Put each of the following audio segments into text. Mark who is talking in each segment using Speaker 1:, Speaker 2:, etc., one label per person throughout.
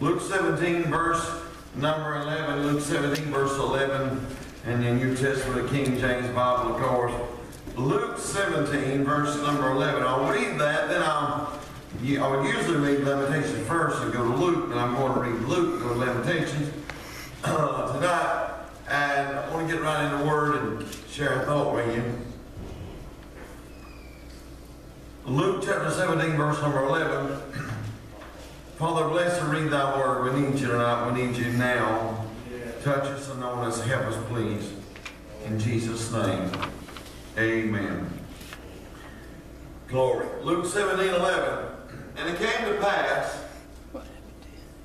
Speaker 1: Luke 17, verse number 11. Luke 17, verse 11. And the New Testament, the King James Bible, of course. Luke 17, verse number 11. I'll read that, then I'll. I would usually read Lamentations first and go to Luke, but I'm going to read Luke, go to Lamentations uh, tonight. And I want to get right in the Word and share a thought with you. Luke chapter 17, verse number 11. Father, bless and read thy word. We need you tonight. We need you now. Touch us and on us. Help us, please. In Jesus' name. Amen. Glory. Luke 17, 11. And it came to pass,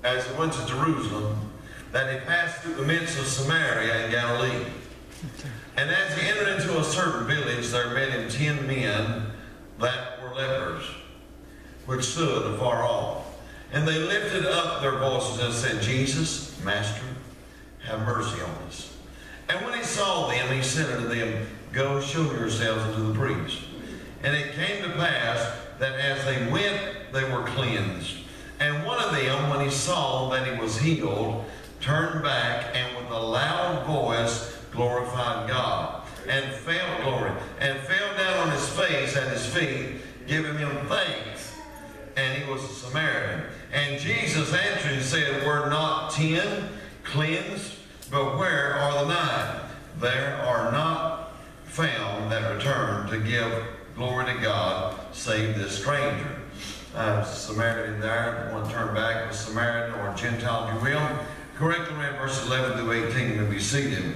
Speaker 1: as he went to Jerusalem, that he passed through the midst of Samaria and Galilee. And as he entered into a certain village, there met him ten men that were lepers, which stood afar off. And they lifted up their voices and said, Jesus, Master, have mercy on us. And when he saw them, he said unto them, Go show yourselves unto the priest. And it came to pass that as they went, they were cleansed. And one of them, when he saw that he was healed, turned back and with a loud voice glorified God and fell glory and fell down on his face at his feet, giving him thanks. And he was a Samaritan. And Jesus answering said, Were ten cleansed? But where are the nine? There are not found that return to give glory to God, save this stranger. Uh, Samaritan there, one turn back, a Samaritan or Gentile, if you will. Correctly read verse 11 through 18 to be seated.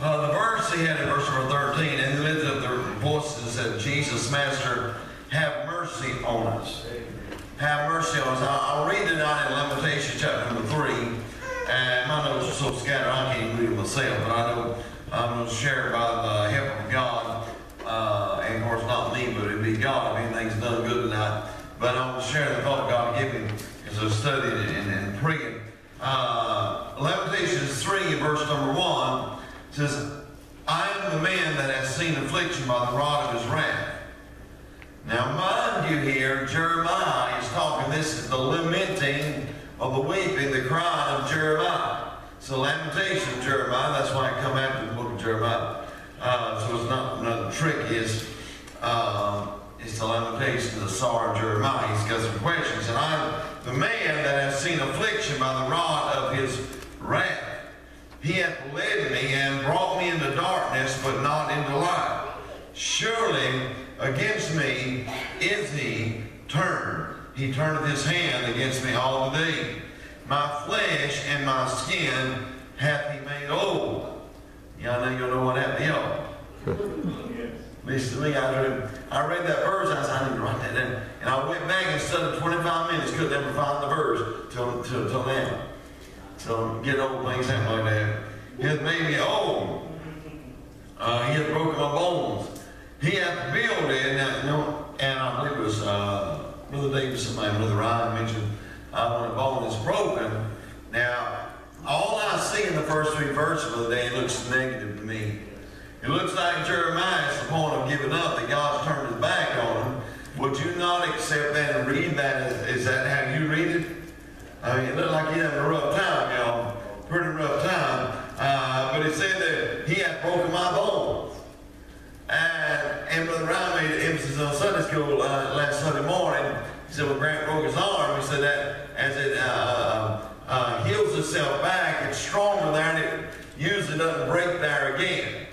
Speaker 1: Uh, the verse he had in verse number 13, and they lifted up their voices said, Jesus, Master, have mercy on us. Have mercy on us. I'll, read tonight in Lamentation chapter number 3. And my notes are so scattered I can't even read them myself, but I know I'm going to share by the help of God. Uh, and of course, not me, but it'd be God if anything's done good tonight. But I'm going to share the thought God gave me as I studied it and, and praying. Uh, Lamentations 3, verse number 1 says, I am the man that has seen affliction by the rod of his wrath. Now, mind you here, Jeremiah is talking, this is the lamenting of the weeping, the crying of Jeremiah. So lamentation of Jeremiah, that's why I come after the book of Jeremiah. Uh, so it's not, not the trick is, uh, it's the lamentation, the sorrow of Jeremiah. He's got some questions. And I'm the man that has seen affliction by the rod of his wrath. He hath led me and brought me into darkness, but not into light. Surely against me is he turned. He turneth his hand against me all the day. My flesh and my skin hath he made old. Y'all know you know what happened to y'all. Listen to me, I read, I read that verse, I said, I need to write that down. And I went back and studied 25 minutes, couldn't ever find the verse till, till, till now. So get old things happen like that. He hath made me old. Uh, he hath broken my bones. He hath builded, and, you know, and I believe it was uh, Brother Davis, somebody, Brother Ryan mentioned, uh, when a bone is broken. Now, all I see in the first three verses of the day looks negative to me. It looks like Jeremiah is the point of giving up, that God's turned his back on him. Would you not accept that and read that? Is, is that how you read it? I mean, it looked like he having a rough time, y'all. Pretty rough time. Uh, but it said that he had broken my bones. And, and Brother Ryan made emphasis on Sunday school uh, last Sunday morning. He said, well, Grant broke his arm. He said that as it uh, uh, heals itself back, it's stronger there, and it usually doesn't break there again.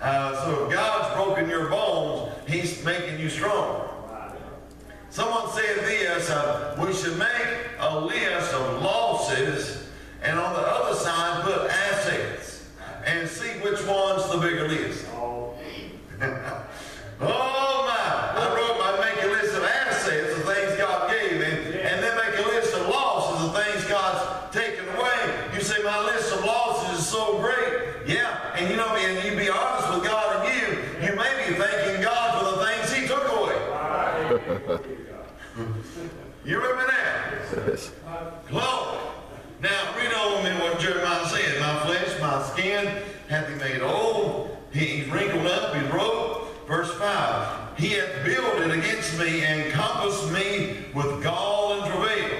Speaker 1: Uh, so if God's broken your bones, He's making you stronger. Someone said this, uh, we should make a list of losses and on the other side put assets and see which one's the bigger list. oh my! I wrote, I make a list of assets of things God gave me, and then make a list of losses of things God's taken away. You say my list of losses is so great, yeah. And you know, and you be honest with God and you, you may be thanking God for the things He took away. you remember that? Glory. Now read on me what Jeremiah said. My flesh, my skin hath he made old. He's wrinkled up, he's broke. Verse 5. He hath builded against me and compassed me with gall and travail.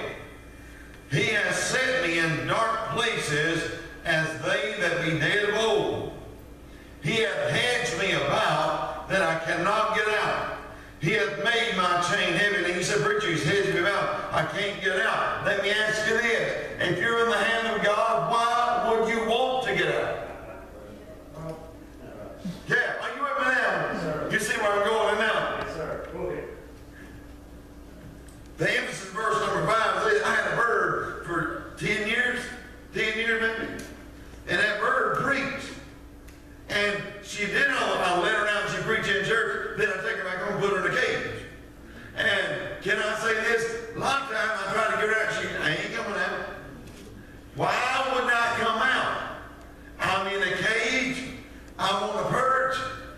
Speaker 1: He has set me in dark places as they that be dead of old. He hath hedged me about that I cannot get out. He hath made my chain heavy. And he said, Preacher, he's hedged me about. I can't get out. Let me ask you this. If you're in the hand of God, why would you want to get out? Yeah, are you with me now? You see where I'm going now?
Speaker 2: Yes, sir. Go ahead.
Speaker 1: The emphasis verse number five says, I had a bird for 10 years, 10 years maybe, and that bird preached. And she did all, I let her out and she preached in church, then I take her back home and put her in a cage. And can I say this? A lot of times I try to get her out, she I ain't coming out. Why would I come out? I'm in a cage, I'm on a perch,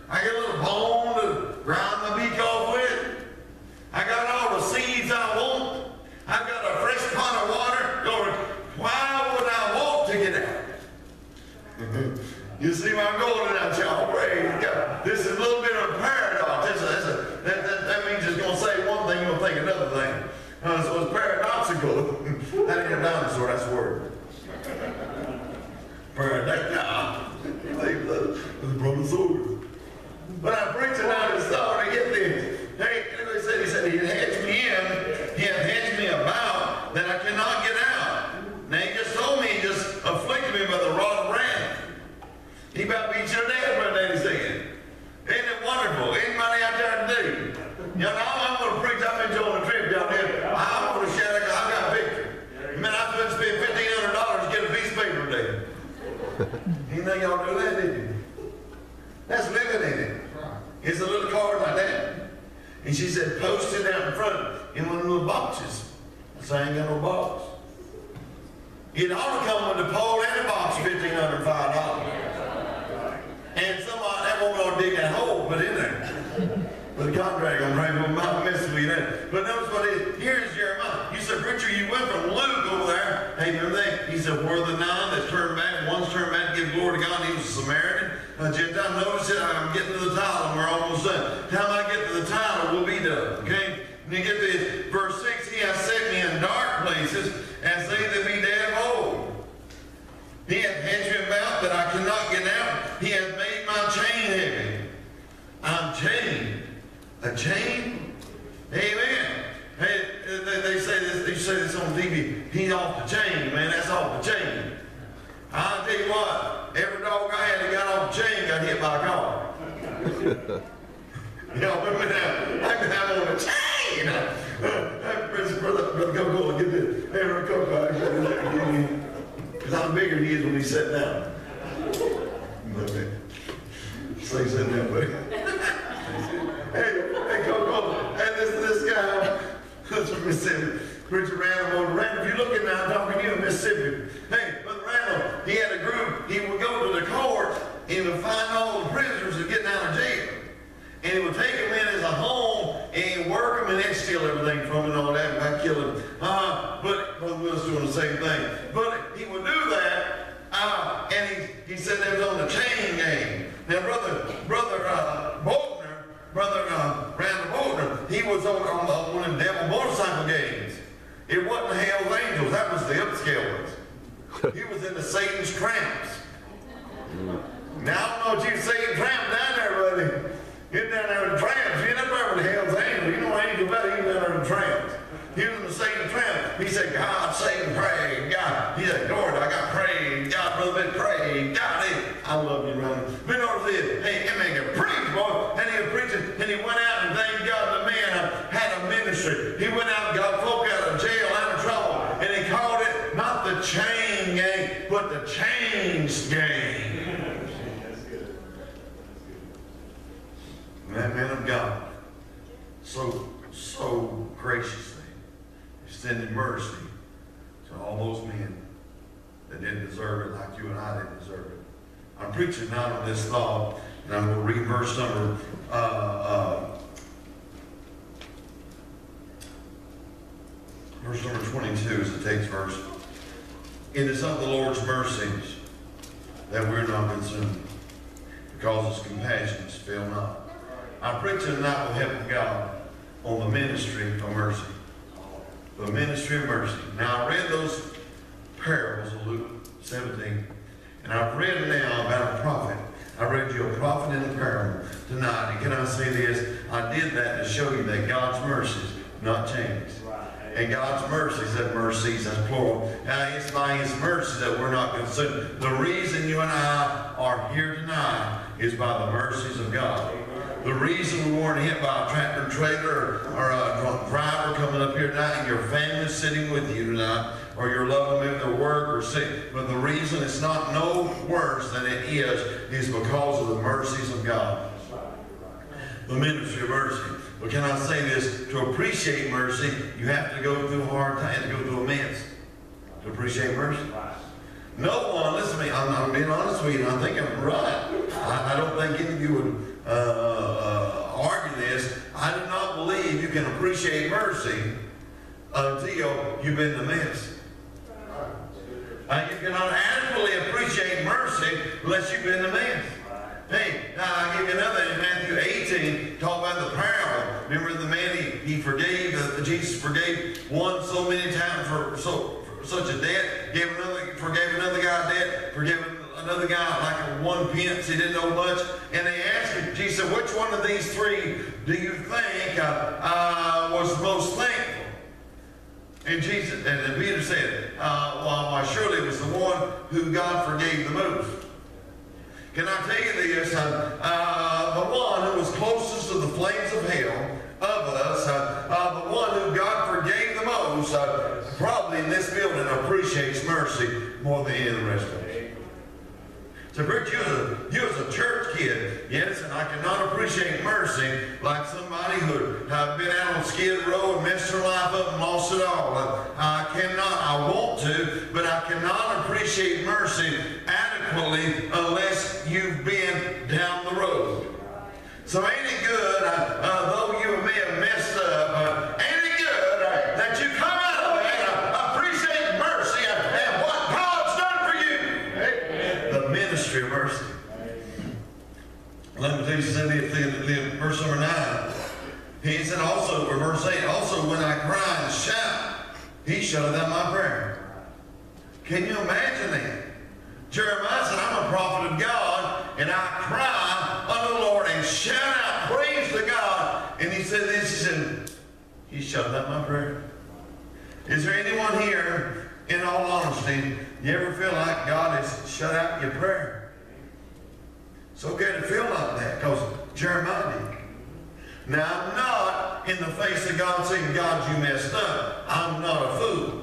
Speaker 1: I got a little bone to grind my beak off with. I got all the seeds I want. I've got a fresh pot of water. Lord, why would I want to get out? you see where I'm going now, y'all? Praise God. This is a little bit of a paradox. That's a, that, that, that means it's going to say one thing, you're going to think another thing. Uh, so it's paradoxical. that ain't a dinosaur, that's a word. Paradox. The brontosaurus. But I'm preaching out his story. Get this. Hey, anyway, said he said he had hedged me in, he had hedged me about that I cannot get out. Now he just told me, he just afflicted me by the rod of wrath. He about beat you to death, Brother Danny said. Isn't it wonderful? Anybody out there today? You know, I'm going to preach. I've been on a trip down there. I'm going to share. I've got a picture. Man, I spent spend fifteen hundred dollars to get a piece of paper today. You think y'all do that, did you? That's living in it. It's a little card like that. And she said, post it out in front in one of the little boxes. I said, ain't got no box. It ought to come with the pole and the box, fifteen hundred five dollars. And somebody that won't gonna dig that hole, but in there. With a contract on right, my messing with that. But notice what it is. Here's Jeremiah. You said, Richard, you went from Luke over there. Hey, remember that? He said, Where the nine that turned back, one's turned back to give glory to God, he was a Samaritan. Uh, Gentile, notice it. I'm getting to the title, and we're almost done. Time I get to the title, we'll be done. Okay? And you get they that be dead old. He hath hedged me about that I cannot get out. He hath made my chain heavy. I'm chained. A chain? Amen. Hey, they, they say this, they say this on TV. He's off the chain, man. That's off the chain. I'll tell you what, every dog I had that got off the chain got hit by a car. Y'all remember that? I can have on a chain. Uh, brother, brother, brother, go, go, come. Because how bigger he is when he's sitting down. Okay. So he said that buddy. hey, hey, go. Hey, this, this guy, that's from Mississippi. Preacher Randall, Randall, if you're looking now, I'm talking to you in Mississippi. Hey, Brother Randall, he had a group, he would go to the court, he would find all the prisoners that getting out of jail. And he would take them in as a home and then steal everything from them and all that and not kill them. Uh, but Brother Will's doing the same thing. But he would do that, uh, and he, he said they was on the chain gang. Now, Brother, Brother uh, Boltner, Brother uh, Randall Boltner, he was on, on, on one of them devil motorcycle gangs. It wasn't the Hell's Angels, that was the upscale ones. he was in the Satan's Tramps. Now, I don't know what you Satan Tramp down there, buddy. Get down there with the tramps. You ain't with the Hell's Angels. You know anything about it, was down there with the. He was in the Satan Tramp. He said, God, Satan, pray. God. He said, Lord, I got prayed. God, brother, been prayed. God, hey, I love you, brother. But over this, hey, that man can preach, boy. And he was preaching, and he went out and thank God the man uh, had a ministry. He went out and got folk out of jail, out of trouble. And he called it not the chain gang, but the change gang. And that man of God, so, so graciously extended mercy to all those men that didn't deserve it like you and I didn't deserve it. I'm preaching not on this thought, and I'm going to read verse number, uh, uh, verse number 22 as it takes verse. It is of the Lord's mercies that we're not consumed, because his compassions fail not. I'm preaching tonight with help of God on the ministry of mercy. The ministry of mercy. Now, I read those parables of Luke 17. And I've read now about a prophet. I read you a prophet in a parable tonight. And can I say this? I did that to show you that God's mercies not changed. And God's mercies, that mercies, plural. Now, it's by His mercy that we're not consumed. The reason you and I are here tonight is by the mercies of God. The reason we weren't hit by a tractor trailer or a driver coming up here tonight and your family sitting with you tonight or your loved one at work or sick, but the reason it's not no worse than it is is because of the mercies of God. The ministry of mercy. But can I say this? To appreciate mercy, you have to go through hard times, to go through a mess. To appreciate mercy. No one, listen to me, I'm, I'm being honest with you, and I think I'm right. I, I don't think any of you would uh, uh, argue this. I do not believe you can appreciate mercy until you've been in the mess. Uh, you cannot adequately appreciate mercy unless you've been in the mess. Hey, now I'll give you another in Matthew 18, talk about the parable. Remember the man he, he forgave, uh, Jesus forgave one so many times for so for such a debt, gave another, forgave another guy debt, forgave another guy like a one pence, he didn't know much. And they asked him, Jesus said, which one of these three do you think uh, uh, was most thankful? And Jesus, and Peter said, uh, well, surely it was the one who God forgave the most. Can I tell you this? Uh, uh, the one who was closest to the flames of hell of us, uh, uh the one who God forgave the most, uh, probably in this building appreciates mercy more than any of the rest of us. So, Bert, you as, a, you as a church kid, yes, and I cannot appreciate mercy like somebody who have been out on Skid Row and messed her life up and lost it all. I cannot, I want to, but I cannot appreciate mercy adequately unless you've been down the road. So ain't it good, uh, uh, though you may have messed up, uh, ain't it good uh, that you come out of it and uh, appreciate mercy and what God's done for you? The ministry of mercy. Let me tell you something, verse number 9. He said also, or verse 8, also when I cry and shout, shut down my prayer. Can you imagine that? Jeremiah said, I'm a prophet of God, and I cry unto the Lord and shout out praise to God. And he said this, he said, he shut down my prayer. Is there anyone here, in all honesty, you ever feel like God has shut out your prayer? It's okay to feel like that, because Jeremiah did. Now, I'm not in the face of God saying, God, you messed up. I'm not a fool.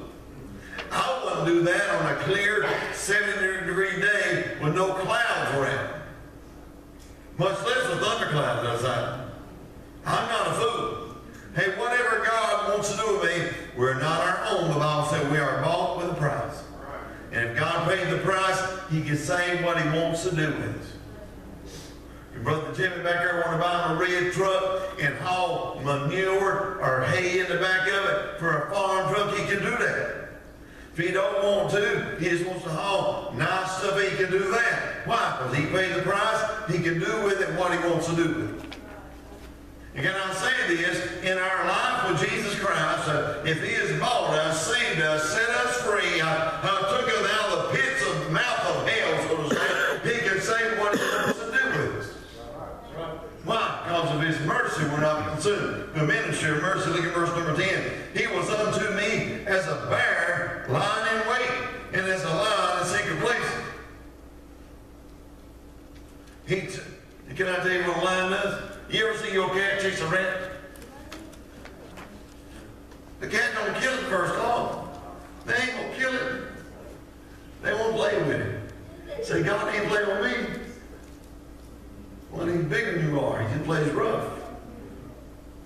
Speaker 1: I wouldn't do that on a clear 70 degree day with no clouds around. Much less with thunderclouds outside. I'm not a fool. Hey, whatever God wants to do with me, we're not our own. The Bible said we are bought with a price. And if God paid the price, he can say what he wants to do with us. Brother Jimmy back there want to buy him a red truck and haul manure or hay in the back of it for a farm truck, he can do that. If he don't want to, he just wants to haul nice stuff, he can do that. Why? Because he paid the price, he can do with it what he wants to do with it. Can I say this? In our life with Jesus Christ, uh, if he has bought us, saved us, set us free, uh, uh, took us out of the pits of the mouth of hell, so to say, he can say what he wants to do with us. Why? Because of his mercy we're not consumed. The ministry of mercy, look at verse number 10. He was unto me as a bear lying in wait, and as a lion in secret place. He can I tell you what a lion does? You ever see your cat chase a rat? The cat don't kill it first off. They ain't gonna kill it. They won't play with it. Say, God ain't playing with me. Well, he's bigger than you are. He just plays rough.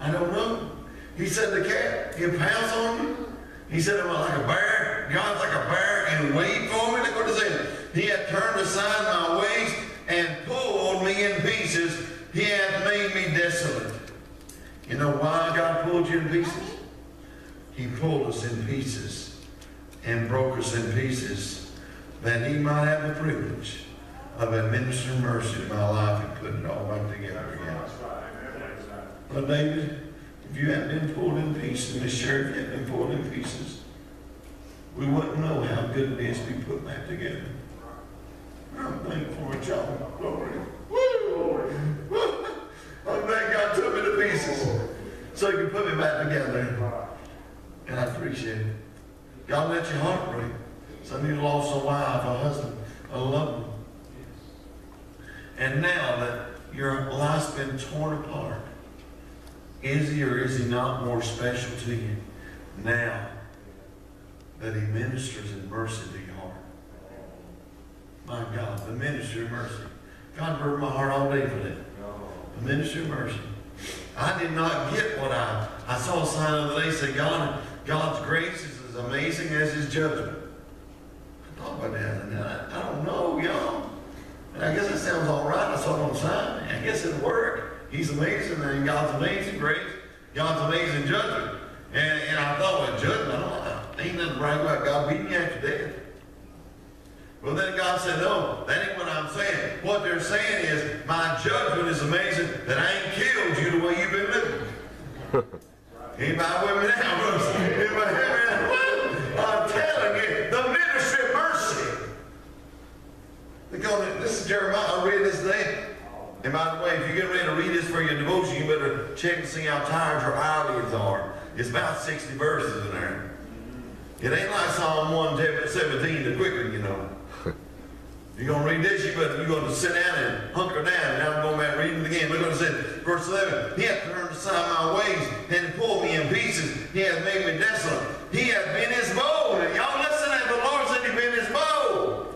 Speaker 1: I don't know. He said the cat, he'll pounce on you. He said, I'm like a bear. God's like a bear and wait for me. Look what it says. He had turned aside my ways and pulled me in pieces. He hath made me desolate. You know why God pulled you in pieces? He pulled us in pieces and broke us in pieces that he might have the privilege of administering mercy in my life and putting it all back together again. But David, if you haven't been pulled in pieces, Miss Sheriff, you haven't been pulled in pieces, we wouldn't know how good it is to be put back together. I'm thankful for y'all. Glory. Woo! Woo! I'm glad God took me to pieces so he could put me back together. And I appreciate it. God let your heart break. Some of you lost a wife, a husband, a loved one. And now that your life's been torn apart, is he or is he not more special to you now that he ministers in mercy to your heart? My God, the ministry of mercy. God burdened my heart all day for that. The ministry of mercy. I did not get what I, I saw a sign of the day say God, God's grace is amazing as his judgment. I thought about that and I, I don't know, y'all. And I guess it sounds all right. I saw it on the sign. I guess it worked. He's amazing and God's amazing grace, God's amazing judgment. And, and I thought, well, judgment, I don't, ain't nothing right about God beating you after death. Well, then God said, no, that ain't what I'm saying. What they're saying is, my judgment is amazing that I ain't killed you the way you've been living. Anybody with me now, brothers? Because this is Jeremiah. I read this today. And by the way, if you're getting ready to read this for your devotion, you better check and see how tired your eyelids are. It's about 60 verses in there. It ain't like Psalm 117, the quicker, you know. You're going to read this, you better, you're going to sit down and hunker down, and I'm going back reading it again. Look what it said, verse 11. He hath turned aside my ways and pulled me in pieces. He hath made me desolate. He hath been his bow. Y'all listen at the Lord said he been his bow.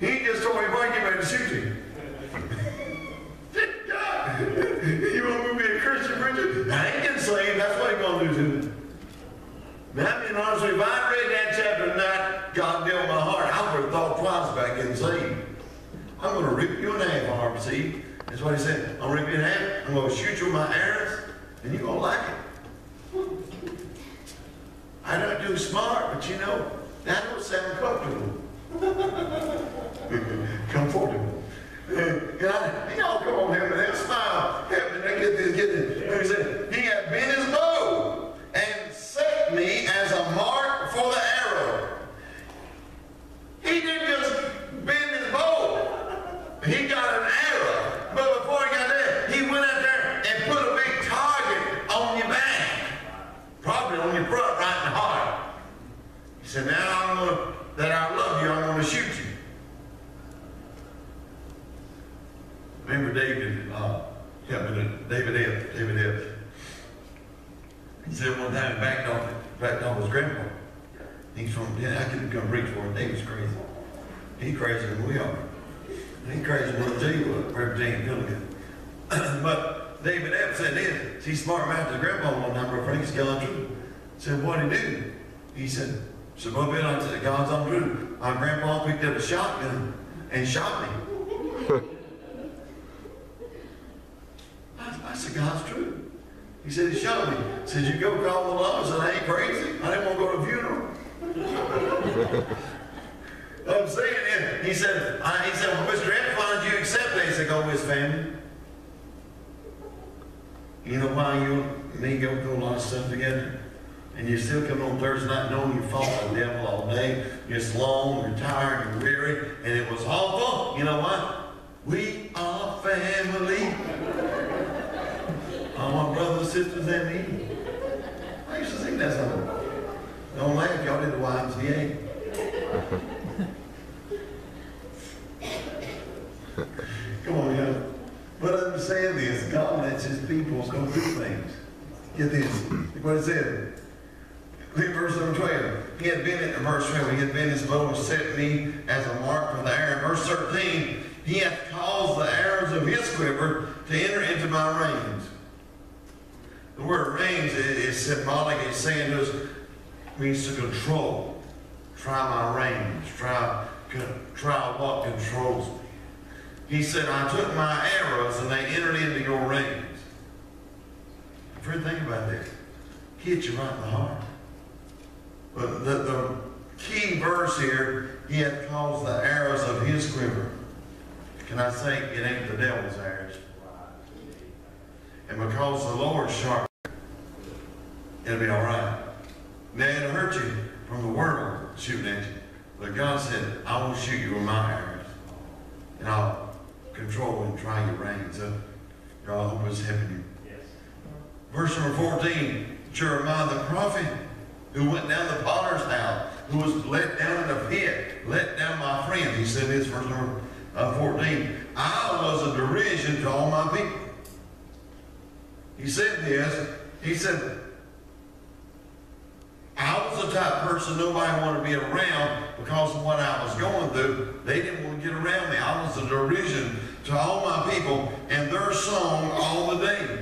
Speaker 1: He just told me, boy, get ready to shoot you. you want me to be a Christian preacher? I ain't getting saved. That's what he's going to do to me. Now, being honest with you, if I read that chapter tonight, God dealt my heart, I would have thought twice about getting saved. I'm going to rip you in half, Harp, see? That's what he said. I'm going to rip you in half. I'm going to shoot you with my arrows, and you're going to like it. I don't do smart, but you know, that don't sound comfortable. Comfortable. And I, y'all come on, heaven, and smile. Heaven, and get this, get this. He said, he had been his bow and set me as a mark for the arrow. He didn't just bend his bow. He got an arrow. But before he got there, he went out there and put a big target on your back. Probably on your front, right in the heart. He said, now I'm going to, that I love you, I'm going to shoot you. Remember David, uh, yeah, but David Epps, David Epps. He said one time he backed off, backed off his grandpa. He's from, yeah, I couldn't come preach for him. David's crazy. He crazier than we are. He crazier than G was, Reverend Gilligan. but David Epps said this. He smart mouthed his grandpa one time, Brother Frank's gone through. Said, what'd he do? He said, so Brother Bill, I said, God's on true. My grandpa picked up a shotgun and shot me. I, I said, God's true. He said, he shot me. He said, you go call the law. I said, I ain't crazy. I didn't want to go to a funeral. I'm saying it. He said, I, he said, well, Mr. Epps, why don't you accept that? He said, go with his family. You know why you and me go through a lot of stuff together? And you still come on Thursday night knowing you fought the devil all day. You're long, you're tired, you're weary, and it was awful. You know what? We are family. All my brothers, sisters, and me. I used to sing that song. Don't laugh, y'all did the YMCA. Come on, y'all. But understand this, God lets his people go through things. Get this. Look what it said. Look verse number 12. He had been in verse 12, he had been his bow and set me as a mark for the arrow. Verse 13, he hath caused the arrows of his quiver to enter into my reins. The word reins is symbolic. It's saying to us, means to control. Try my reins. Try, try what controls me. He said, I took my arrows and they entered into your reins. Friend, think about this. Hit you right in the heart. But the, the key verse here, he hath caused the arrows of his quiver. Can I say it ain't the devil's arrows? And because the Lord's sharp, it'll be all right. Now it'll hurt you from the world shooting at you. But God said, I will shoot you with my arrows. And I'll control and try your reins up. God, I hope it's helping you.
Speaker 2: Yes.
Speaker 1: Verse number 14, Jeremiah the prophet, who went down the potter's house, who was let down in the pit, let down my friend. He said this, verse number uh, 14, I was a derision to all my people. He said this, he said, I was the type person nobody wanted to be around because of what I was going through. They didn't want to get around me. I was a derision to all my people and their song all the day.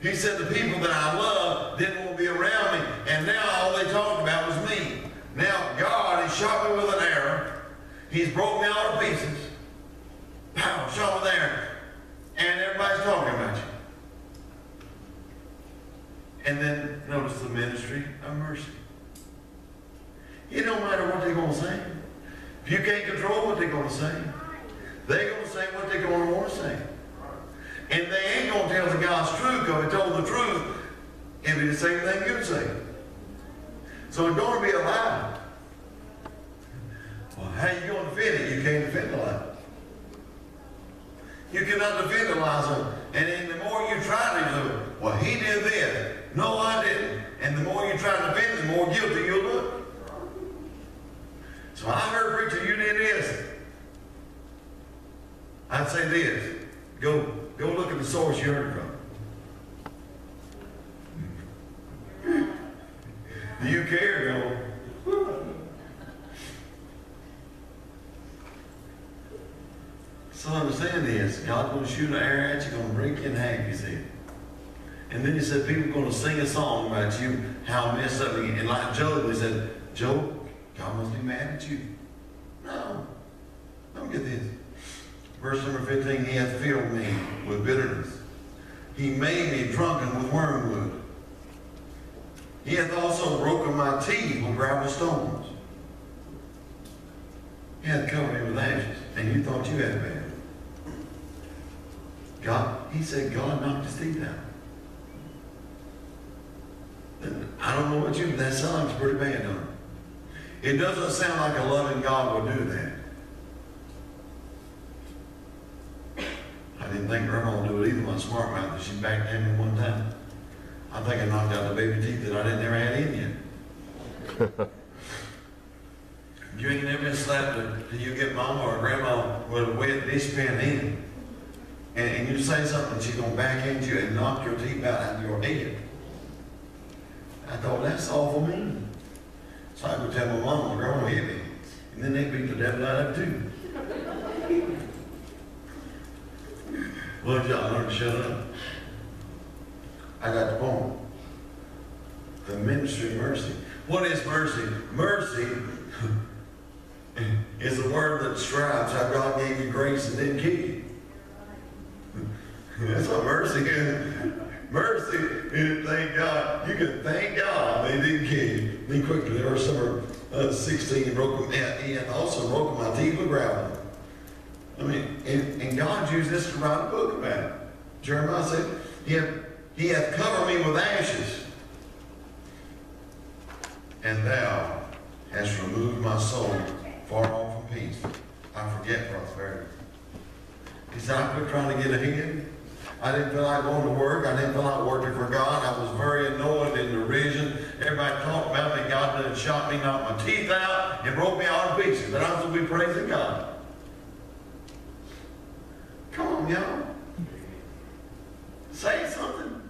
Speaker 1: He said the people that I love didn't want to be around me, and now all they talked about was me. Now God has shot me with an arrow. He's broke me all to pieces. Pow, shot with an arrow. And everybody's talking about you. And then notice the ministry of mercy. It don't matter what they're going to say. If you can't control what they're going to say, they're going to say what they're going to want to say. And they ain't going to tell the God's truth because they told the truth, it'd be the same thing you'd say. So it's going to be a lie. Well, how you going to defend it? You can't defend the lie. You cannot defend a lie. And then the more you try to do it, well, he did this. No, I didn't. And the more you try to defend it, the more guilty you'll look. So I heard preacher, you did this. I'd say this. Go, go look at the source you heard from. Do you care? Go. So understand this. God's going to shoot an arrow at you, going to break you in half, he said. And then he said, people are going to sing a song about you, how messed up. And like Job, he said, Job, God must be mad at you. No. Don't get this. Verse number 15, he hath filled me with bitterness. He made me drunken with wormwood. He hath also broken my teeth with gravel stones. He hath covered me with ashes, and you thought you had bad. God, he said God knocked his teeth out. I don't know what you, that sounds pretty bad? It doesn't sound like a loving God would do that. I didn't think Grandma would do it either. My smart mouth, that she backed at me one time. I think I knocked out the baby teeth that I didn't ever had in yet. you ain't never been slapped till you get mama or grandma with a wet dishpan in. And, and you say something, she's gonna backhand you and knock your teeth out of your head. I thought that's awful mean. So I would tell my mom, my grandma hit me. And then they beat the devil out of it too. Well, y'all learn shut up. I got the point. The ministry of mercy. What is mercy? Mercy is a word that describes how God gave you grace and didn't keep you. That's what mercy is. Mercy is thank God. You can thank God they didn't kill you. Then quickly, there was summer uh, 16 broke them, and also broke my teeth with gravel. I mean, and, and God used this to write a book about it. Jeremiah said, He hath, he hath covered me with ashes, and thou hast removed my soul far off from peace. I forget prosperity. He said, I quit trying to get ahead. I didn't feel like going to work. I didn't feel like working for God. I was very annoyed in derision. Everybody talked about me. God done shot me, knocked my teeth out, and broke me all to pieces. But I was going to be praising God. Come on, y'all. Say something.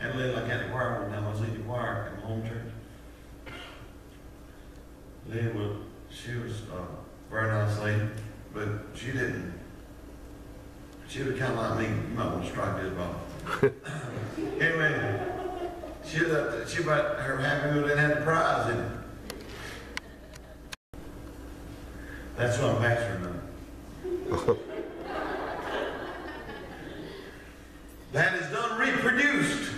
Speaker 1: And Lynn, like at the choir one time, I was in the choir at my home church. Lynn was, she was a very nice lady, but she didn't, she was kind of like me. You might want to strike this ball. anyway, she was, up- she about her happy meal and had the prize in it. That's what I'm pastoring now. that is done reproduced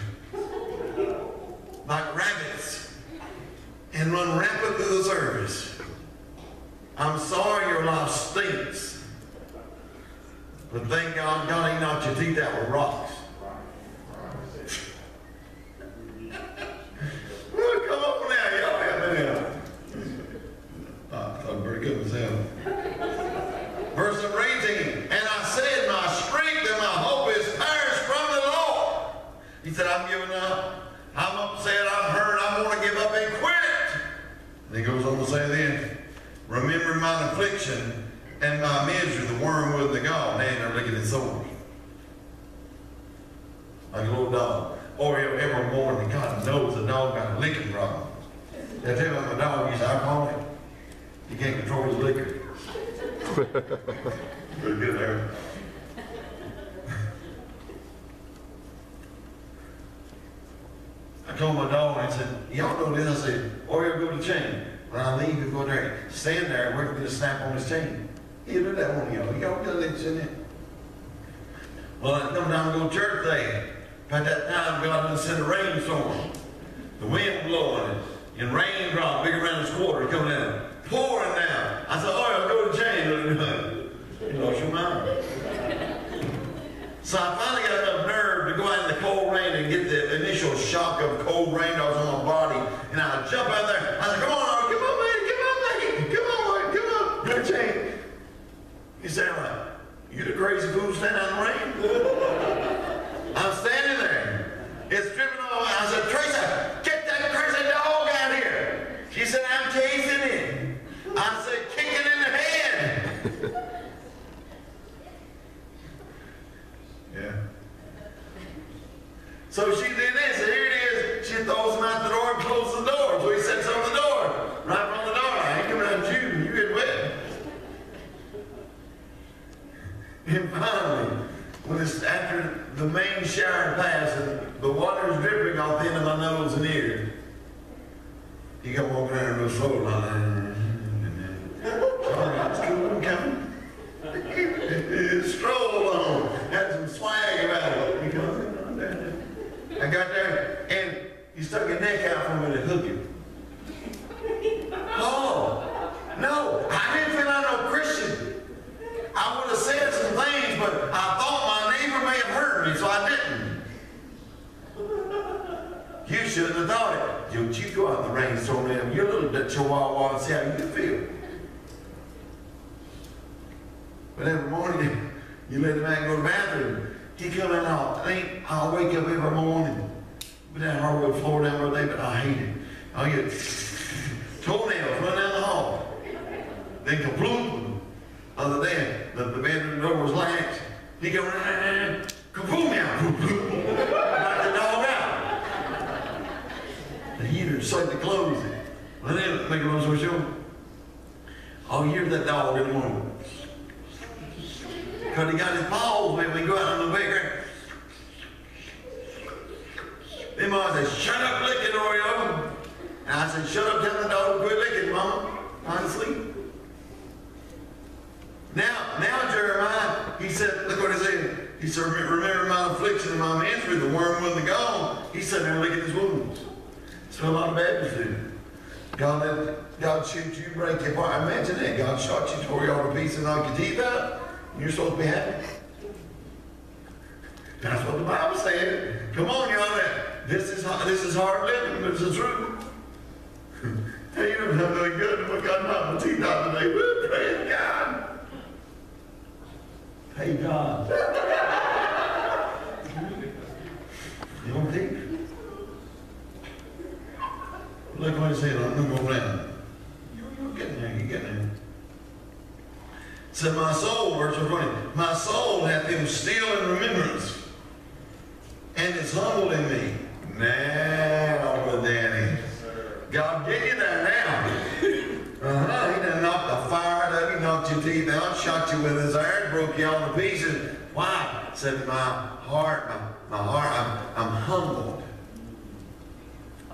Speaker 1: like rabbits and run rampant through the service. I'm sorry your life stinks. But thank God, God ain't knocked your teeth out with rocks. well, come on now, y'all help me out. I thought pretty good myself. Verse number 18, and I said, my strength and my hope is perished from the Lord. He said, I'm giving up. I'm upset. I'm hurt. I want to give up and quit. And he goes on to say then, remember mine affliction and my misery, the wormwood and the gall. Now they're licking his sores. Like a little dog. Oh, or every morning, God knows the dog got a licking problem. They tell me my dog, he's alcoholic. He can't control his liquor. Pretty good there. I told my dog, I said, y'all know this? I said, oh, or you'll go to chain. When I leave, you go there, stand there, and wait for me to snap on his chain. He'll do that one, y'all. Y'all got links in it. Come down to go to church day. By that time, God done sent a rainstorm. The wind blowing and rain drop big around his quarter coming down, pouring down. I said, oh, I'll go to chain. You lost your mind. So I finally got enough nerve to go out in the cold rain and get the initial shock of cold rain that was on my body. And I jump out there. I said, come on, Artie, come on, man, come on, man, come on, come on, go chain. He said, you the crazy fool standing out in the rain? I'm standing there. It's dripping all over. I said, Teresa, get that crazy dog out here. She said, I'm chasing it. I said, kick it in the head. yeah. So she did this, and here it is. She throws him out the door and closes the door. So he sits on the door, right from the door. I ain't coming out you. You get wet. And finally, when it's after the main shower passes, the water is dripping off the end of my nose and ear. He come walking around down real slow, like, all right, it's cool, I'm coming. Stroll on, had some swag about it. He comes in, down I got there, and he stuck your neck out for me to hook him. Oh, no, I didn't feel like no Christian. I would have said some things, but I thought my neighbor may have heard me, so I didn't. You shouldn't have thought it. Don't you go out in the rainstorm and your little chihuahua and see how you feel. But every morning, you let the man go to the bathroom. He come in. I ain't, I'll wake up every morning. Been down hardwood floor down all day, but I hate it. I'll get toenails running down the hall. Then kabloom. Other day, the, the bedroom door was latched. He go, kaboom out. Knock the dog out. The heater suddenly closed. Well, then, make a long story I'll hear that dog in the morning. Because he got his paws when we go out on the bigger. Then mom said, shut up licking, Oreo. And I said, shut up, tell the dog quit licking, mama. I'm asleep. Now, now Jeremiah, he said, look what he said. He said, remember my affliction and my misery, the worm the gall. He said, now look at his wounds. That's what a lot of Baptists do. God let God shoot you, break your heart. Imagine that. God shot you, tore you all to pieces, and knocked your teeth out. And you're supposed to be happy. That's what the Bible said. Come on, y'all. This is this is hard living, but it's the truth. hey, you don't have nothing good, but God knocked my teeth out today. Woo, praise God. Hey, God. you don't think? Look what he said on number one. You're getting there, you're getting there. Said my soul, verse 20, my soul hath him still in remembrance, and in me. Now, Brother Danny. God get you there now. Uh-huh. He done knocked the fire out of you, knocked your teeth out, shot you with his iron, broke you all to pieces. Why? Said my heart, my, my heart, I'm, I'm humbled.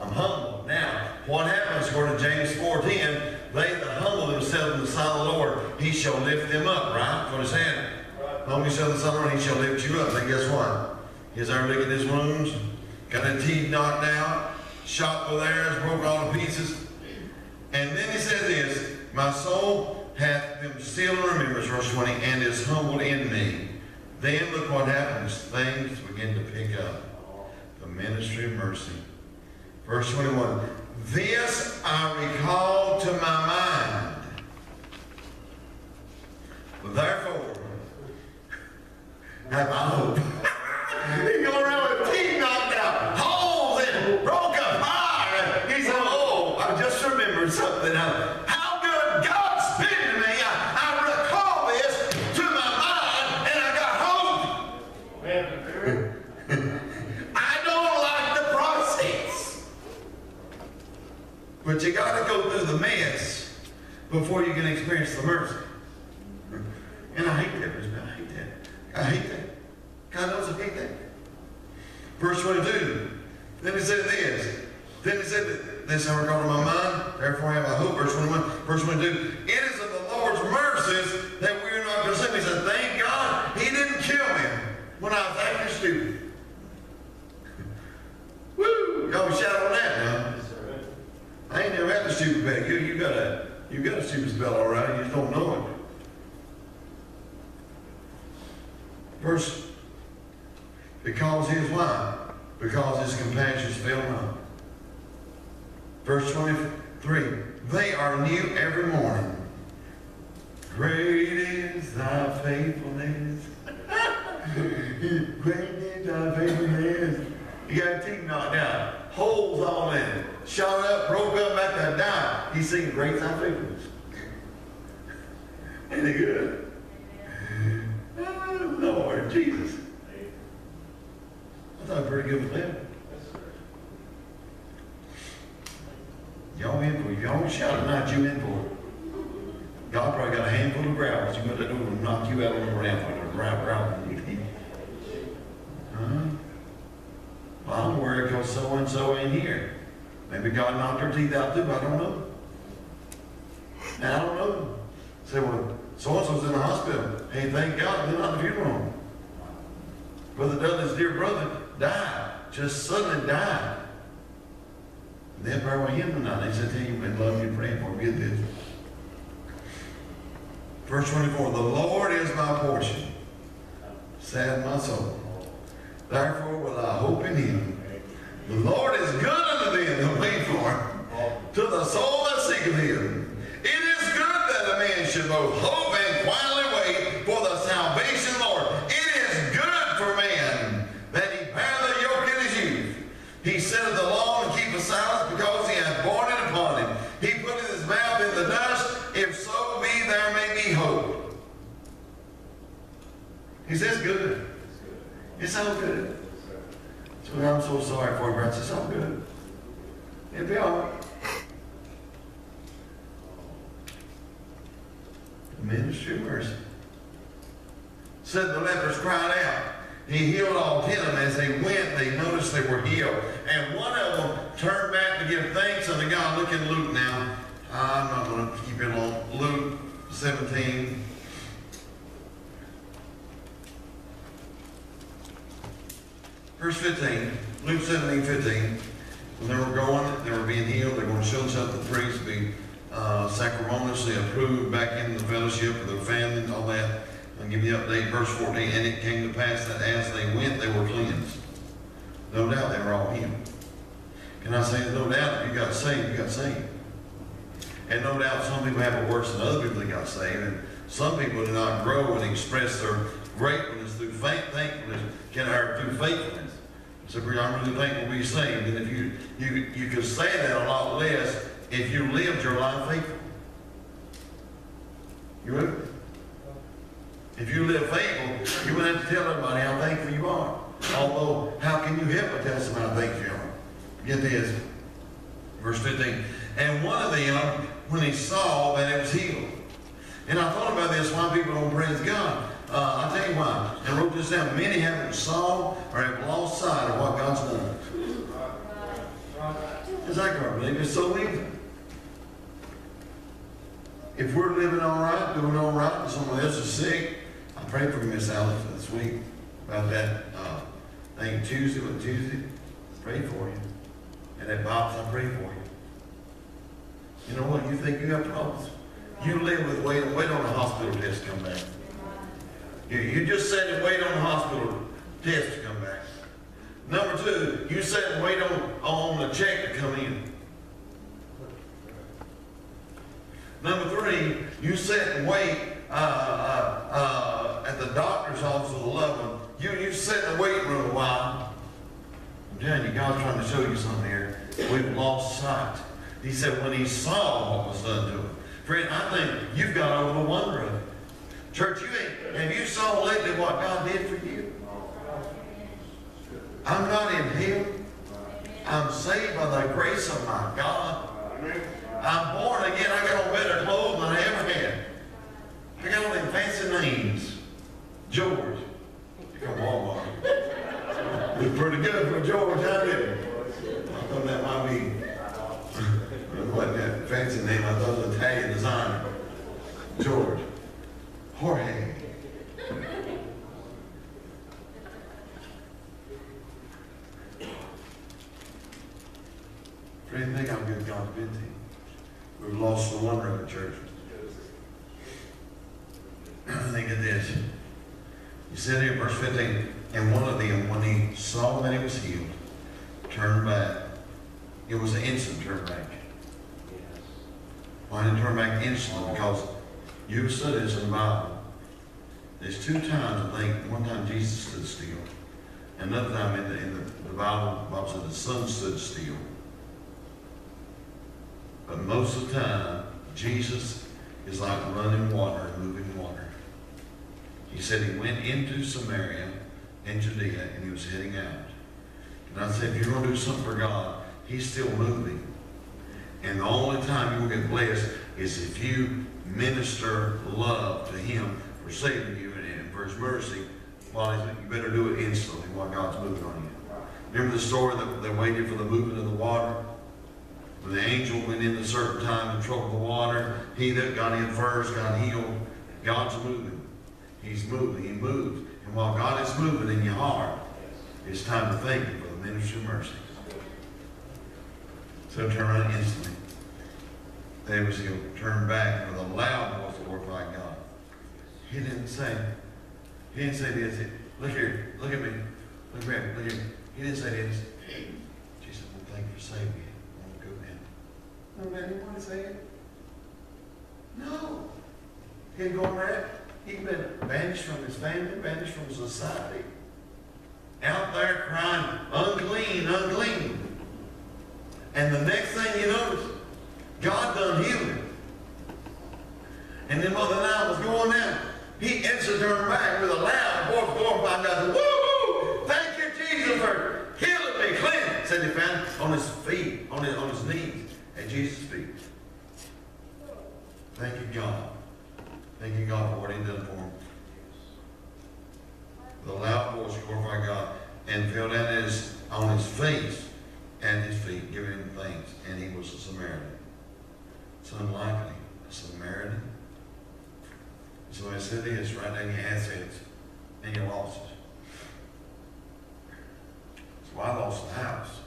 Speaker 1: I'm humbled. Now, what happens according to James 4.10? They that humble themselves in the sight of the Lord, he shall lift them up, right? What he's saying. Humble yourself in the sight of the Lord, he shall lift you up. Then guess what? He's there looking at his wounds, got his teeth knocked out, shot with arrows, broke all to pieces. And then he says this, My soul hath him still in remembrance, verse 20, and is humbled in me. Then look what happens. Things begin to pick up. The ministry of mercy. Verse 21. This I recall to my mind. Therefore, have I hope. But you got to go through the mess before you can experience the mercy. And I hate that. I hate that. I hate that. God knows I hate that. Verse 22. Then he said this. Then he said this I recall to my mind, therefore I have I hope. Verse 21. Verse 22. It is of the Lord's mercies that we are not consumed. He said, thank God he didn't kill me when I was acting stupid. Woo! Y'all be shout on that now. I ain't never had the stupid back. You, you got a you got a stupid spell all right. You just don't know it. Verse, because he is why? Because his compassions fail not. Verse 23, they are new every morning. Great is thy faithfulness. Great is thy faithfulness. You got teeth knocked out, holes all in it, shot up, broke up, back to die. He's singing great is thy faithfulness. Ain't it good? Oh, Lord Jesus. I thought it was pretty good with them. Y'all in for it. Y'all shout tonight, you in for it. God probably got a handful of gravels. You got to do to knock you out on the ground with a ground ground. Huh? Well, I'm worried because so and so ain't here. Maybe God knocked her teeth out too. I don't know. I don't know. Say, well, so and so's in the hospital. Hey, thank God they're not in the funeral home. Brother Dudley's dear brother died. Just suddenly died. And they pray with him tonight. They said, you, been loving you, praying for him. Get this. Verse 24, the Lord is my portion. Sad my soul. Therefore will I hope in him. The Lord is good unto them that wait for him, to the soul that seeketh him. It is good that a man should both hope and quietly wait for the salvation the Lord. It is good for man that he bear the yoke in his youth. He sitteth alone and keepeth silence because he hath borne it upon him. He putteth his mouth in the dust, if so be there may be hope. He says good. It's all good. So I'm so sorry for you, brother. It's all good. It'll be all right. Ministry of mercy. Said the lepers cried out. He healed all ten of them. As they went, they noticed they were healed. And one of them turned back to give thanks unto God. Look in Luke now. I'm not going to keep it long. Luke 17. Verse 15, Luke 17, 15. When they were going, they were being healed, they were going to show themselves to the priests, be uh, sacrimoniously approved back in the fellowship of their family and all that. I'll give you the update, verse 14. And it came to pass that as they went, they were cleansed. No doubt they were all healed. Can I say, no doubt, if you got saved, you got saved. And no doubt some people have it worse than other people that got saved. And some people do not grow and express their gratefulness through faith, thankfulness, can or through faithfulness. So I'm really thankful be saved. And if you, you, you could say that a lot less if you lived your life faithful. You would? If you live faithful, you wouldn't have to tell everybody how thankful you are. Although, how can you help but tell somebody how thankful you are? Get this. Verse 15. And one of them, when he saw that it was healed. And I thought about this, why people don't praise God. Uh, I'll tell you why. And wrote this down. Many haven't saw or have lost sight of what God's done. Is that believe it's so easy. If we're living all right, doing all right, and someone else is sick, I prayed for Miss Alice this week about that uh, thing Tuesday, with Tuesday? Prayed for you. And that box, I pray for you. You know what? You think you have problems? You live with wait, wait on a hospital test to come back. You, you just sit and wait on the hospital test to come back. Number two, you sit and wait on, on the check to come in. Number three, you sit and wait uh, uh, uh, at the doctor's office with a loved one. You, you sit in the waiting room a while. I'm telling you, God's trying to show you something here. We've lost sight. He said when he saw what was done to him. Friend, I think you've got over the wonder of it. Church, you ain't, have you saw lately what God did for you? I'm not in hell. I'm saved by the grace of my God. I'm born again. I got on better clothes than I ever had. I got all them fancy names. George. Come on, Mark. It's pretty good for George, I did I thought that might be, wasn't that fancy name. I thought it was Italian designer. George. Jorge. Friend, think how good God's been to you. We've lost the wonder of it, church. I think of this. He said here, verse 15, and one of them, when he saw that he was healed, turned back. It was an instant turn back. Why did he turn back instantly? Because you study this in the Bible. There's two times, I think, one time Jesus stood still. Another time in the, in the, the Bible, the Bible said the sun stood still. But most of the time, Jesus is like running water and moving water. He said he went into Samaria and Judea and he was heading out. And I said, if you're going to do something for God, he's still moving. And the only time you will get blessed is if you minister love to him for saving you and for his mercy. Well, you better do it instantly while God's moving on you. Remember the story that they waited for the movement of the water? When the angel went in a certain time and troubled the water, he that got in first got healed. God's moving. He's moving. He moves. And while God is moving in your heart, it's time to thank Him for the ministry of mercy. So turn around instantly. They was he'll turn back with a loud voice to glorify God. He didn't say, he didn't say this. Look here, look at me. Look at me, look at me. He didn't say this. Jesus, well, thank you for saving me. I'm going to. No, he want to say it. No. He ain't going there. He's been banished from his family, banished from society. Out there crying, unclean, unclean. And the next thing you notice, God done healed him. And then Mother Nile was going down. He instantly turned back with a loud voice glorifying God. Woo! Thank you, Jesus, for healing me, cleansing. Said he found on his feet, on his, on his knees, Jesus' feet. Thank you, God. Thank you, God, for what he done for him. With a loud voice, glorify God, and fell down his, on his face and his feet, giving him thanks. And he was a Samaritan. It's unlikely. A Samaritan. So I said this, right down your assets and your losses. So I lost the house.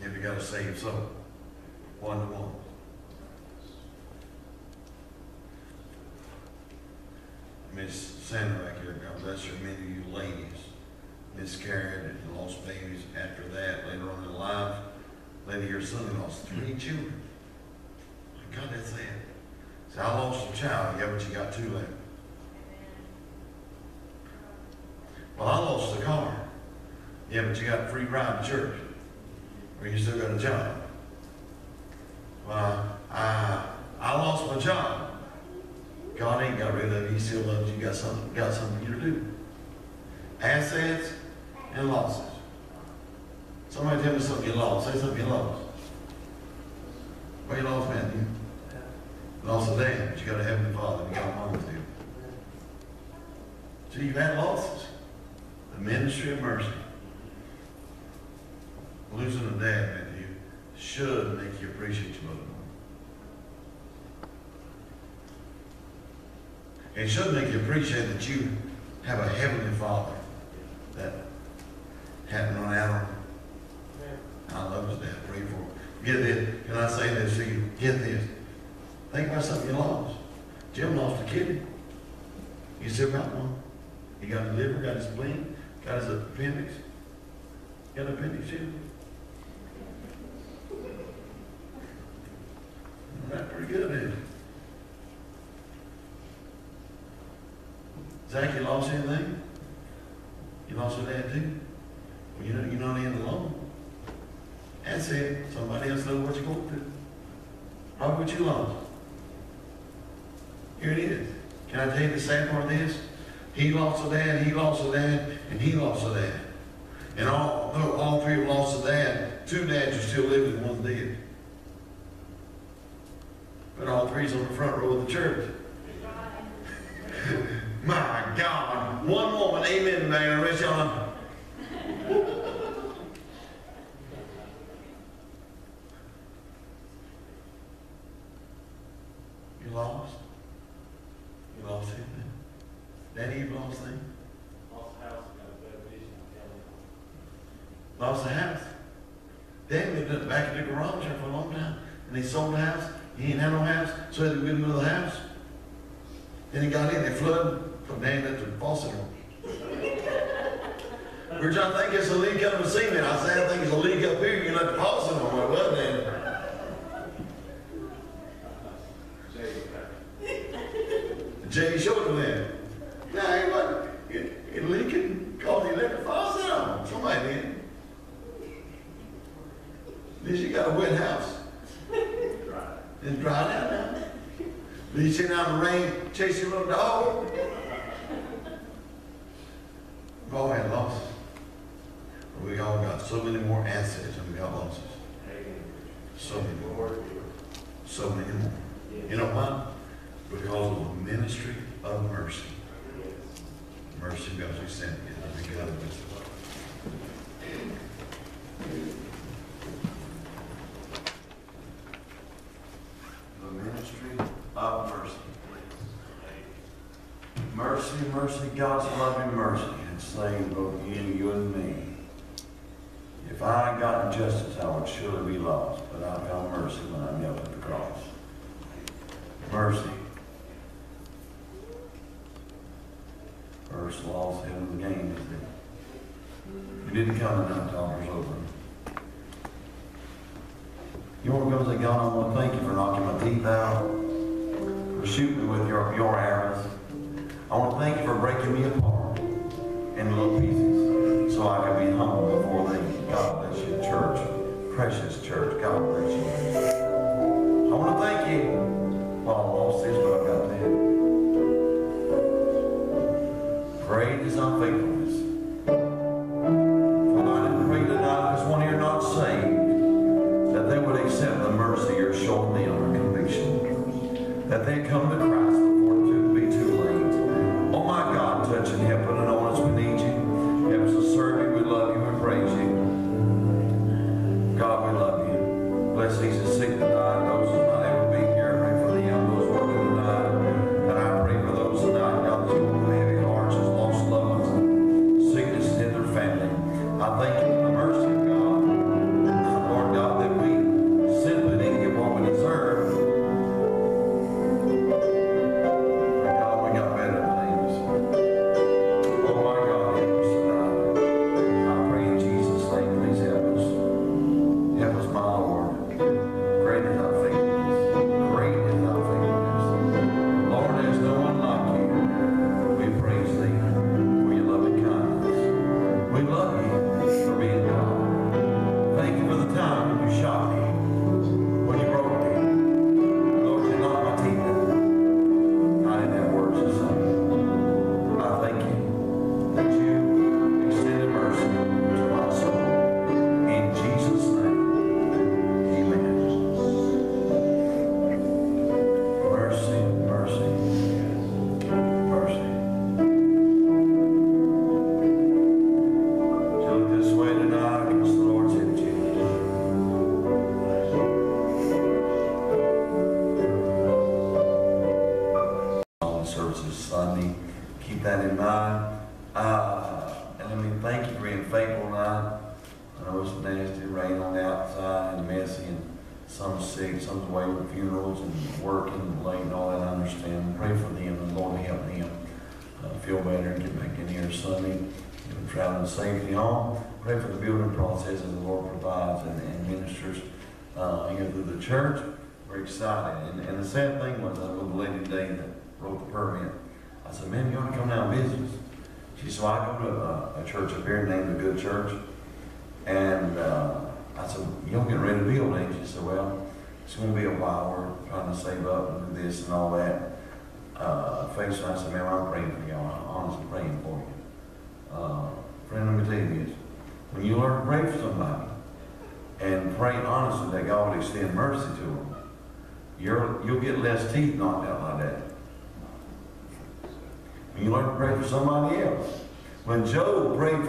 Speaker 1: If you got to save soul. One one. Miss Sandra back here, God bless her, many of you ladies miscarried and lost babies after that later on in life. Lady here Sunday lost three children. My God, that's sad. So I lost a child, yeah, but you got two left. Well, I lost a car. Yeah, but you got a free ride to church. Or you still got a job. Well, I, I lost my job. God ain't got rid of you. He still loves you. Got something, got something for you to do. Assets and losses. Somebody tell me something you lost. Say something you lost. What you lost, Matthew? Lost a dad, but you got a heavenly father. You got a mom too. So you've had losses. The ministry of mercy. Losing a dad, Matthew, should make you appreciate your mother It should make you appreciate that you have a heavenly father that hadn't run out on you. I love his dad. Pray for him. Get this. Can I say this to you? Get this. Think about something you lost. Jim lost a kidney. He still got one. He got his liver, got his spleen, got his appendix. Got an appendix too. Zach, you lost anything? You lost your dad too? Well, you know, you're not in alone. That's it. Somebody else knows what you're going through. Probably what you lost. Here it is. Can I tell you the sad part of this? He lost a dad, he lost a dad, and he lost a dad. And all, all three have lost a dad. Two dads are still living, One dead. But all three's on the front row of the church. My God. One woman. Amen, man. Rich, on You lost? You lost him? That he lost him?
Speaker 2: Lost the house.
Speaker 1: Lost the house. Then lived in the back of the garage for a long time. And they sold the house. He didn't have no house, so he had to build another house. Then he got in, they flooded commandments are falsity. Which I think is a leak up of semen. I say I think it's a leak up here. You're not to well, Johnson Love something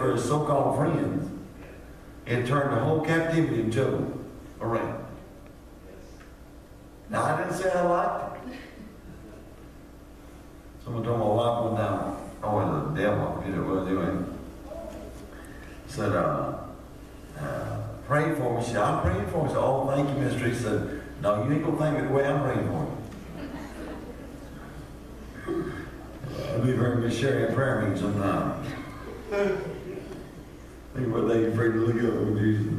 Speaker 1: for his so-called friends, it turned the whole captivity of Job around. Now, I didn't say I liked it. Someone told my wife one time, oh, the devil, I forget it was anyway. Said, uh, uh, pray for me. She said, I'm praying for you. She said, oh, thank you, Mister. He said, no, you ain't gonna thank me the way I'm praying for you. I'll be very Miss Sherry at prayer meeting sometime. Think what they afraid to look with Jesus.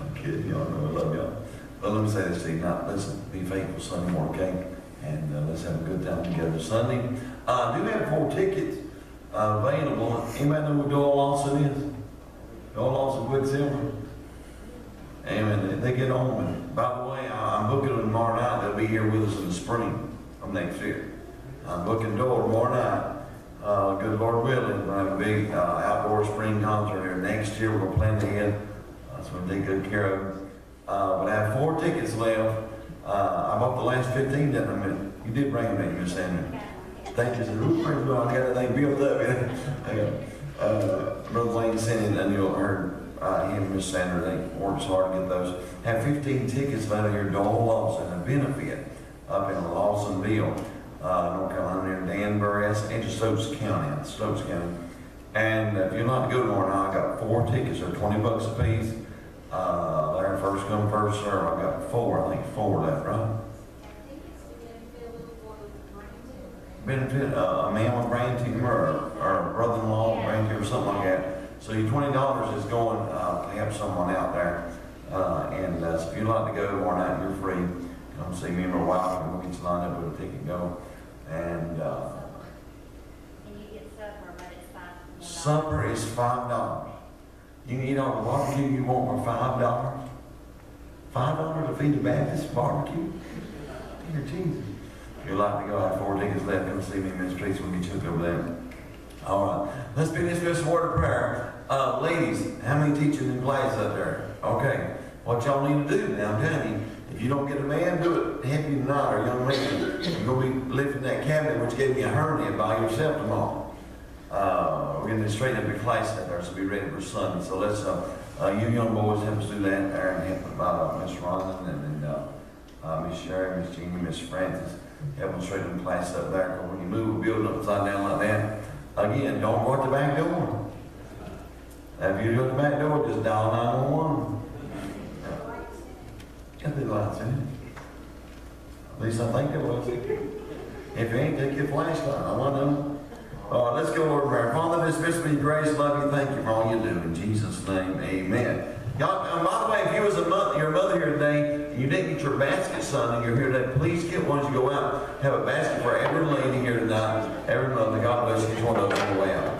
Speaker 1: I'm kidding, y'all know I love y'all. But let me say this to you now. Listen, be faithful Sunday morning, okay? And uh, let's have a good time together Sunday. Uh, I have four tickets uh, available. Anybody know who Doyle Lawson is? Doyle Lawson Quicksilver? Amen. They get on. And by the way, I'm booking them tomorrow night. They'll be here with us in the spring of next year. I'm booking Doyle tomorrow night. Uh, good Lord willing, we'll have a big uh, outdoor spring concert here next year. We're going to plan ahead. Uh, so we'll take good care of it. Uh, but I have four tickets left. Uh, I bought the last 15 that I mean, You did bring them in, Miss Sandra. Thank you. Ooh, praise God. I got that thing built up. yeah. uh, Brother Lane sent in, and you'll heard uh, him Miss Sandra. They worked hard to get those. Have 15 tickets of here, Doyle Lawson, a benefit up in Lawsonville, uh, North Carolina, near Danbury. That's into Stokes County, that's Stokes County. And if you'd like to go night, I got four tickets. They're 20 bucks a piece. Uh, they're first come, first serve. I got four, I think four left, right?
Speaker 3: Benefit
Speaker 1: uh, a man with brain tumor or, or a brother-in-law with brain tumor, something like that. So your twenty dollars is going uh, to help someone out there. Uh, and uh, so if you'd like to go tomorrow night, you're free. Come see me and my wife, and we'll get you lined up with a ticket. Go. And uh,
Speaker 3: And you get supper, but it's five.
Speaker 1: supper is five dollars. You can eat all the barbecue you want for five dollars. Five dollars to feed the Baptist barbecue. Dear Jesus. If you'd like to go, I have four tickets left. Come see me, Miss Tracy. We'll get you hooked over there. All right. Let's be this word of prayer. Uh, ladies, how many teachers in class up there? Okay. What y'all need to do now, I'm telling you, you don't get a man, do it. Help you tonight, or young going to be lifting that cabinet, which gave me a hernia by yourself tomorrow. Uh, we're going to straighten up your class out there, so be ready for Sunday. So let's, uh, uh, you young boys, help us do that and help uh, Miss Rhonda and, and uh, uh, Miss Sherry, Miss Jeannie, Miss Francis. Help them straighten the class up there. when you move a building upside down like that, again, don't go out the back door. If you go to the back door, just dial 911. Got the lights in it. At least I think it was. If you ain't, take your flashlight. I want to know. All right, let's go over prayer. Father, dismiss me, grace, love you, thank you for all you do. In Jesus' name, amen. Y'all, uh, by the way, if you was a mother, your mother here today, and you didn't get your basket, son, and you're here today, please get one as you go out. Have a basket for every lady here tonight, every mother. God bless each one of them.